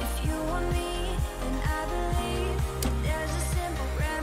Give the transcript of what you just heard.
If you want me, then I believe there's a simple remedy.